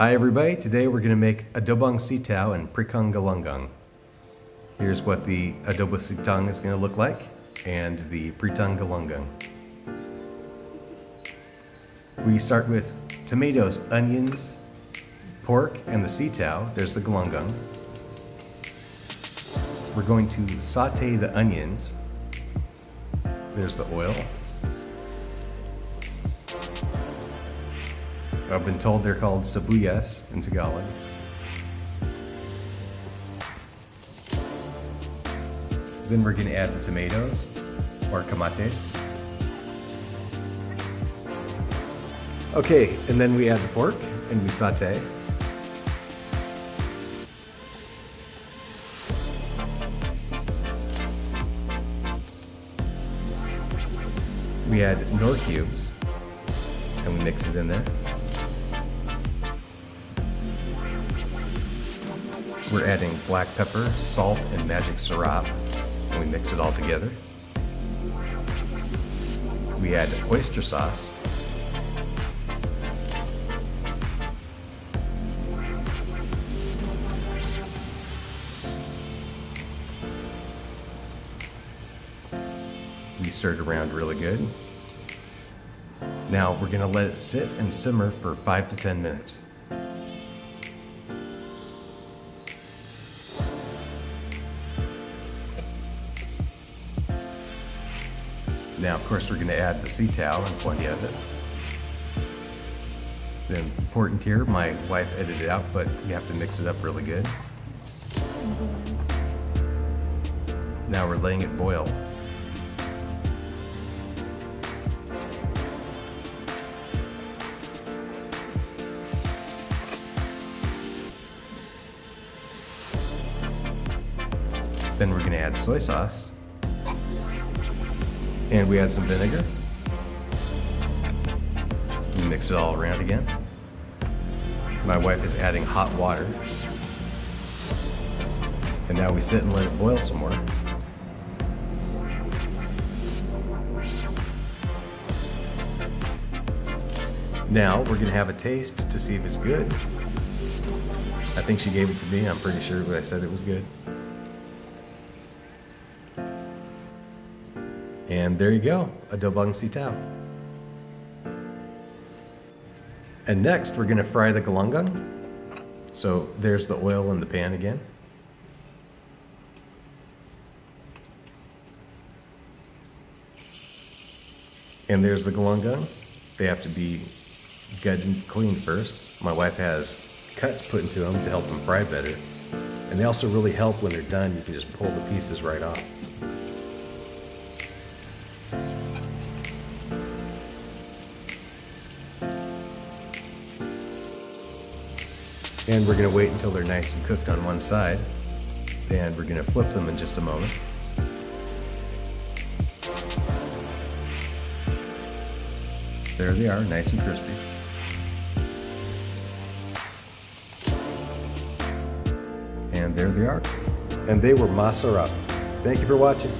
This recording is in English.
Hi everybody, today we're going to make adobong sitaw and pritong galunggong. Here's what the adobo sitaw is going to look like and the pritong galunggong. We start with tomatoes, onions, pork, and the sitaw. There's the galunggong. We're going to saute the onions. There's the oil. I've been told they're called sibuyas in Tagalog. Then we're gonna add the tomatoes, or kamatis. Okay, and then we add the pork and we saute. We add Knorr cubes and we mix it in there. We're adding black pepper, salt, and Magic Sarap, and we mix it all together. We add oyster sauce. We stir it around really good. Now we're gonna let it sit and simmer for five to 10 minutes. Now, of course, we're going to add the sitaw and plenty of it. The important here, my wife edited it out, but you have to mix it up really good. Now we're letting it boil. Then we're going to add soy sauce. And we add some vinegar. Mix it all around again. My wife is adding hot water. And now we sit and let it boil some more. Now we're gonna have a taste to see if it's good. I think she gave it to me, I'm pretty sure, but I said it was good. And there you go, adobong sitaw. And next we're gonna fry the galunggong. So there's the oil in the pan again. And there's the galunggong. They have to be gutted and cleaned first. My wife has cuts put into them to help them fry better. And they also really help when they're done. You can just pull the pieces right off. And we're gonna wait until they're nice and cooked on one side. And we're gonna flip them in just a moment. There they are, nice and crispy. And there they are. And they were masarap. Thank you for watching.